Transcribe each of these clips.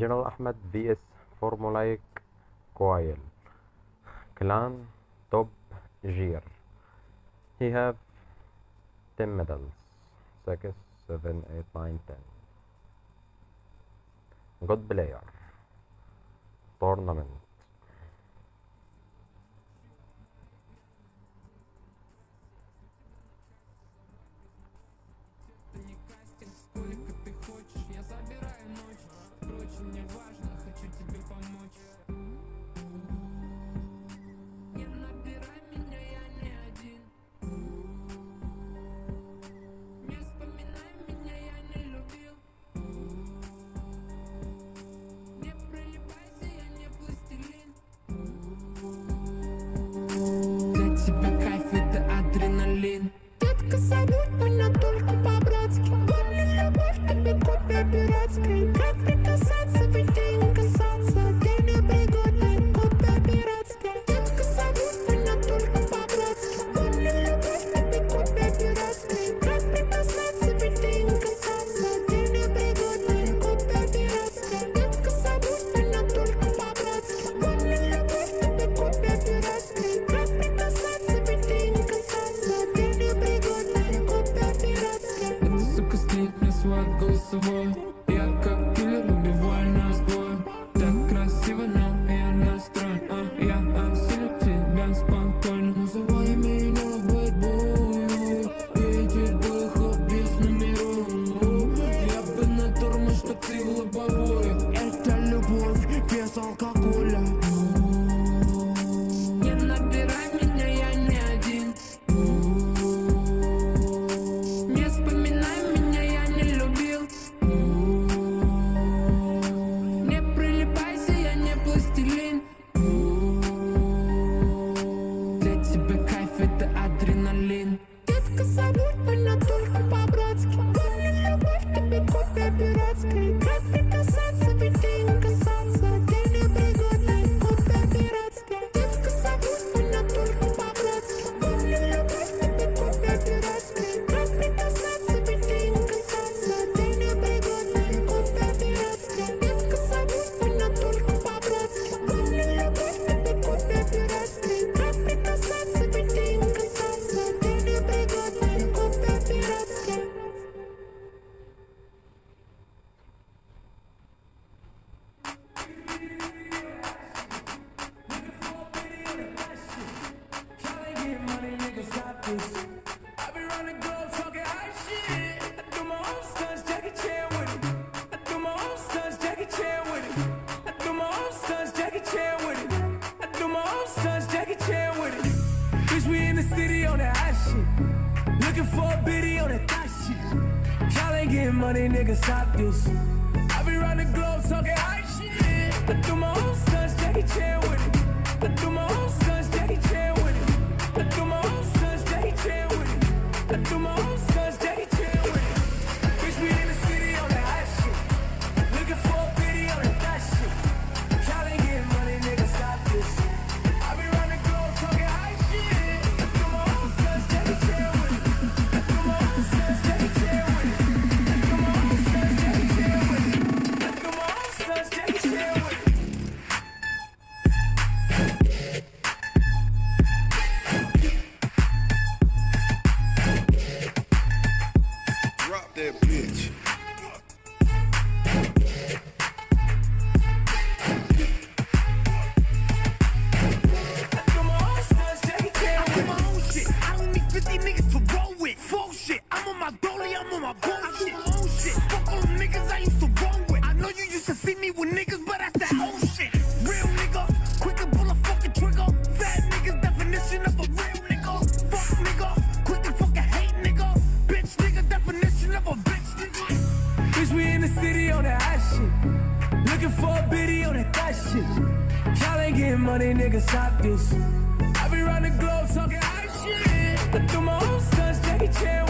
General Ahmed vs Formulaic Quail. Clan Top Gear. He have 10 medals. 6, 7, 8, 9, 10 Good player. Tournament. тебя кайф, это адреналин. Детка, зовут меня только по-братски. Помню любовь, тебе копия пиратская Y'all ain't getting money, nigga, stop this. I be round the globe talking high shit. I do my own stunts, Jackie Chan with it. I do my own stunts, Jackie Chan with it. I do my own stunts, Jackie Chan with it. I do my own money, nigga, stop this. I be round the globe talking hot shit. Through my own sons, Jackie Chan.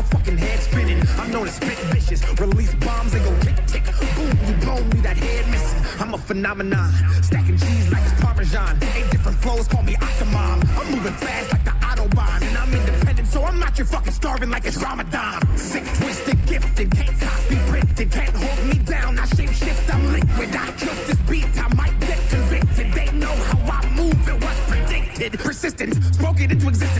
Your fucking head spinning. I'm known as spit vicious. Release bombs and go tick tick. Boom, you blow me that head missing. I'm a phenomenon. Stacking cheese like it's Parmesan. Eight different flows, call me Octomom. I'm moving fast like the Autobahn. And I'm independent, so I'm not your fucking starving like it's Ramadan. Sick, twisted, gifted. Can't copy, printed. Can't hold me down. I shape shift, I'm liquid. I killed this beat. I might get convicted. They know how I move. It was predicted. Persistent, spoke it into existence.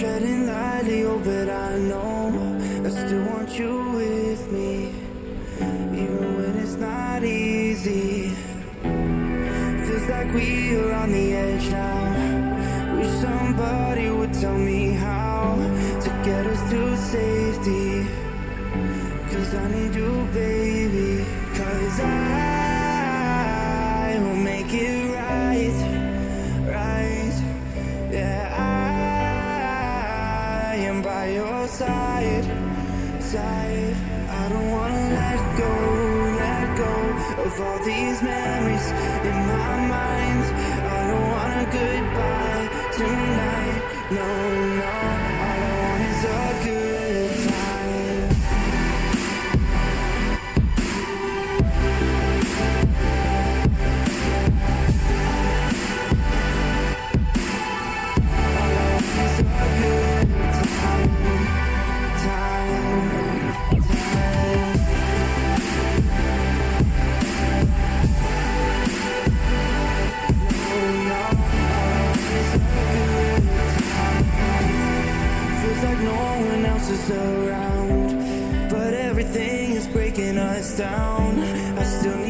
Treading lightly, oh, but I know I still want you with me, even when it's not easy. Feels like we are on the edge now. Side. I don't wanna let go, let go of all these memories in my mind. I don't want a goodbye tonight, no, no. All I want is around, but everything is breaking us down. I still need.